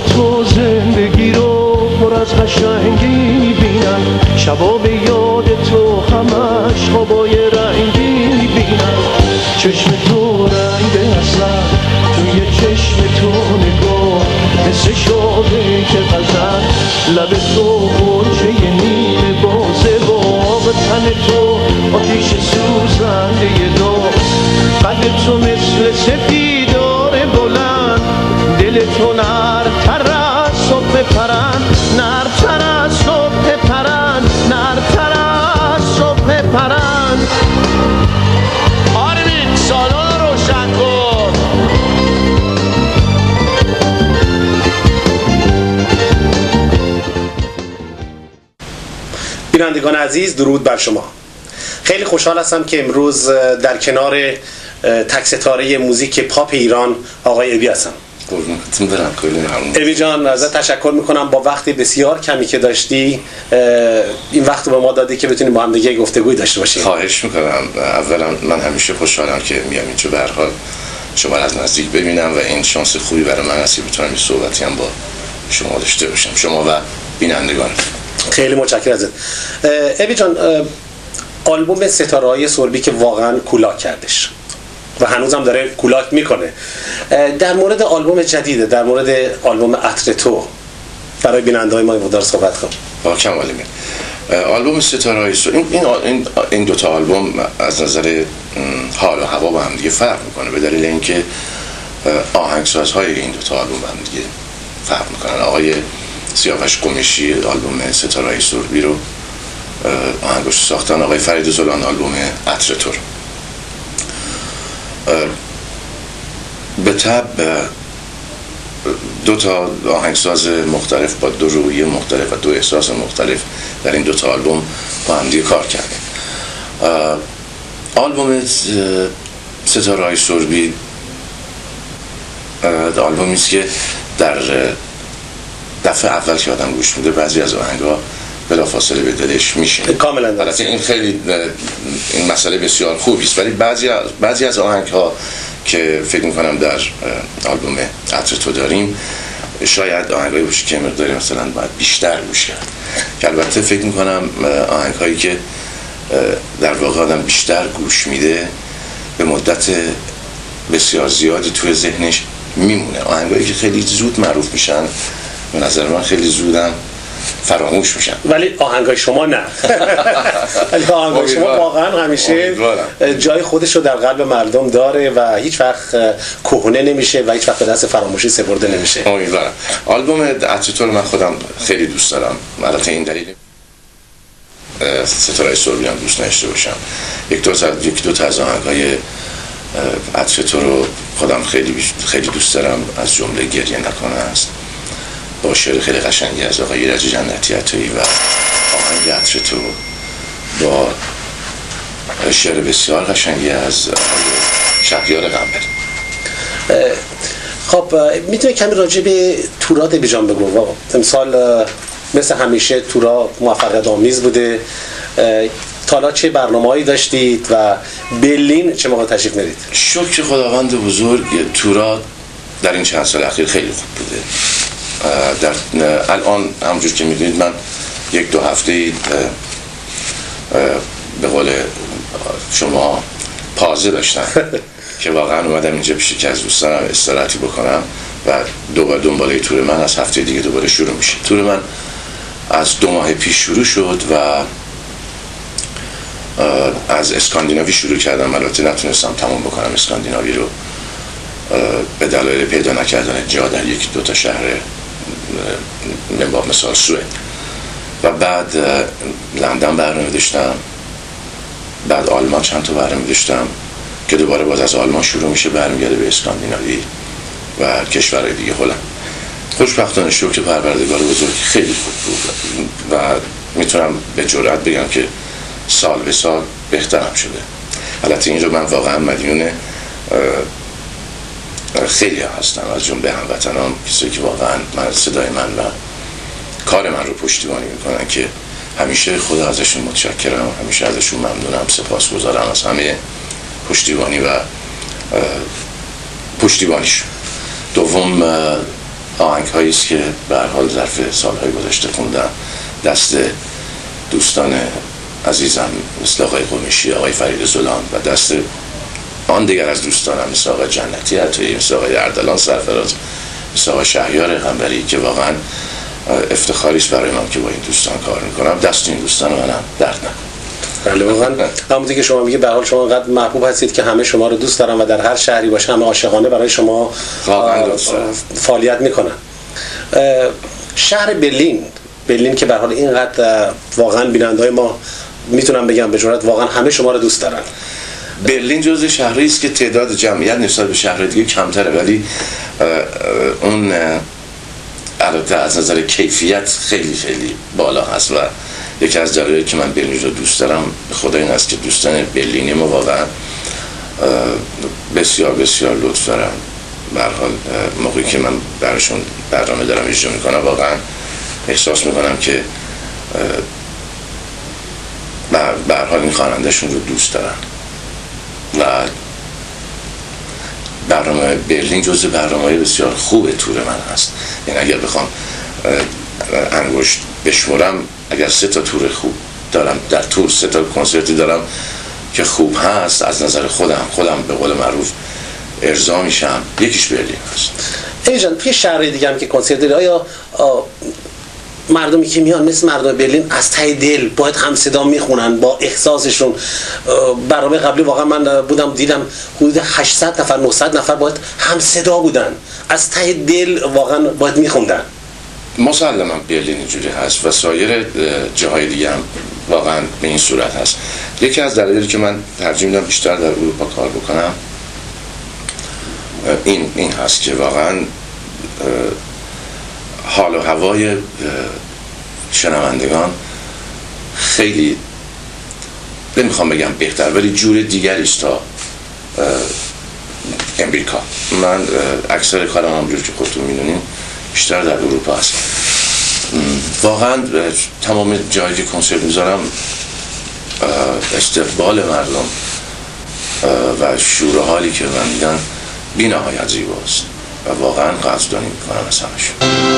تو زندگی رو پر از قشنگی می‌بینم شبا به یاد تو همش خوابای رنگی می‌بینم چشم تو رنگ اصلا توی چشم تو نگاه مثل شاده که غزن لب تو کن بینندگان عزیز درود بر شما. خیلی خوشحال هستم که امروز در کنار تک ستاره موزیک پاپ ایران آقای ابی هستم قربونتون برم خیلی ممنون. ابی جان ازت تشکر می‌کنم با وقتی بسیار کمی که داشتی این وقت رو به ما دادی که بتونیم با هم دیگه گفتگوی داشته باشیم. خواهش می‌کنم. اولا من همیشه خوشحالم که میام اینجا. به هر حال شما از نزدیک ببینم و این شانس خوبی برای من هست که بتونم این صحبتی هم با شما داشته باشم. شما و بینندگان. خیلی متشکرم ازت. ابی جان آلبوم ستاره های سربی که واقعا کولاک کردش. و هنوزم داره کولاک می‌کنه. در مورد آلبوم جدیده در مورد آلبوم عطر تو برای بیننده های ما مقدار صحبت کن. کمالی می آلبوم ستاره این, این, این, این دوتا آلبوم از نظر حال و هوا با هم دیگه فرق می‌کنه به دلیل اینکه آهنگسازهای این دوتا آلبوم با هم دیگه فرق می‌کنن. آقای سیاوش قمیشی آلبوم ستاره سربی رو آهنگش ساختن. آقای فرید زلان آلبوم عطر تو رو. به تب دو تا آهنگساز مختلف با دو رویه مختلف و دو احساس مختلف در این دو تا آلبوم با هم کار کردیم. آلبوم ستاره های سربی آلبومی است که در دفعه اول که آدم گوش میده بعضی از آهنگا بلا فاصله به دلش میشه. کاملا این خیلی این مسئله بسیار خوبی است ولی بعضی از بعضی از آهنگ ها که فکر می‌کنم در آلبوم عطر تو داریم شاید آهنگایی باشه که مقداری مثلا باید بیشتر گوش کرد که البته فکر می‌کنم آهنگ هایی که در واقع آدم بیشتر گوش میده به مدت بسیار زیادی توی ذهنش میمونه. آهنگایی که خیلی زود معروف میشن به نظر من خیلی زودم فراموش میشن ولی آهنگای شما نه. ولی آهنگای شما واقعا همیشه جای خودش رو در قلب مردم داره و هیچ وقت کهنه نمیشه و هیچ وقت به دست فراموشی سپرده نمیشه. امیدوارم. آلبوم عطر تو رو من خودم خیلی دوست دارم. البته این دلیل ستاره سربی هم دوست نداشته باشم. یک دو تا یک دو تا از آهنگای عطر تو رو خودم خیلی خیلی دوست دارم. از جمله گریه نکنه است. با شعر خیلی قشنگی از آقای ایرج جنتی عطایی و آهنگ عطر تو با شعر بسیار قشنگی از شهریار قنبری خب می‌تونه کمی راجع به تورات بیجان بگو امسال مثل همیشه تورا موفقیت آمیز بوده تالا چه برنامه هایی داشتید و برلین چه موقع تشریف میرید؟ شکر خداوند بزرگ تورا در این چند سال اخیر خیلی خوب بوده. در الان همونجور که می‌دونید من یک دو هفته به قول شما پازه داشتم که واقعا اومدم اینجا پیش که از دوستانم استراحتی بکنم و دوباره دنباله تور من از هفته دیگه دوباره شروع میشه. تور من از دو ماه پیش شروع شد و از اسکاندیناوی شروع کردم. البته نتونستم تمام بکنم اسکاندیناوی رو به دلایل پیدا نکردن جا در یک دو تا شهر با مثال سوئد. و بعد لندن برنامه داشتم بعد آلمان چند تا برنامه داشتم که دوباره باز از آلمان شروع میشه برمیگرده به اسکاندیناوی و کشورهای دیگه. هلند خوشبختانه شکر پروردگار بزرگ خیلی خوب بود. و می‌تونم به جرات بگم که سال به سال بهترم شده. البته اینجا من واقعا مدیون خیلی هستن از جمله هموطنان کسی که واقعا من صدای من و کار من رو پشتیبانی می‌کنن که همیشه خدا ازشون متشکرم. همیشه ازشون ممنونم. سپاس گذارم از همه پشتیبانی و پشتیبانیش. دوم آهنگ است که به حال ظرف سالهای گذشته خوندم. دست دوستان عزیزم مثل آقای قمیشی آقای فرید زلان و دست آن دیگر از دوستانم مثل آقای جنتی حتی مثل آقای اردلان سرفراز مثل آقای شهیار غنبری که واقعا افتخاری است برای من که با این دوستان کار می‌کنم. دست این دوستان منم درد نکنم بله واقعا. همونطور که شما میگه به حال شما انقدر محبوب هستید که همه شما رو دوست دارن و در هر شهری باشه همه عاشقانه برای شما دارم. فعالیت می‌کنن. شهر برلین برلین که به حال اینقدر واقعا بیننده ما می‌تونم بگم به جرات واقعا همه شما رو دوست دارن. برلین جزو شهری است که تعداد جمعیت نسبت به شهر دیگه کمتره ولی اون البته از نظر کیفیت خیلی خیلی بالا هست و یکی از دلایلی که من برلین رو دوست دارم خدا این است که دوستان برلینی ما واقعا بسیار بسیار لطف دارم به هر حال اه، موقعی که من براشون برنامه دارم اجرا می‌کنم واقعا احساس می‌کنم که اه، به- به هر حال این خوانندهشون رو دوست دارم و برنامه برلین جزو برنامه بسیار خوب تور من هست. یعنی اگر بخوام انگشت بشمرم اگر سه تا تور خوب دارم در تور سه تا کنسرتی دارم که خوب هست از نظر خودم خودم به قول معروف ارضا میشم. یکیش برلین هست. ای جان توی شهر دیگه هم که کنسرت داری آیا مردمی که میان مثل مردم برلین از ته دل باید هم صدا می‌خونن با احساسشون. برنامه قبلی واقعا من بودم دیدم حدود 800 نفر 900 نفر باید هم صدا بودن. از ته دل واقعا باید میخوندن. مسلما برلین اینجوری هست و سایر اه، جاهای دیگه هم واقعا به این صورت هست. یکی از دلایلی که من ترجیح میدم بیشتر در اروپا کار بکنم این این هست که واقعا حال و هوای شنوندگان. خیلی نمی‌خوام بگم بهتر ولی جور دیگری است تا امریکا. من اکثر کارم همجور که خودتون می‌دونین بیشتر در اروپا هست واقعا تمام جایی که کنسرت می‌ذارم استقبال مردم و شور حالی که من میدن بی نهایت زیباست. و واقعا قدردانی می‌کنم از همشون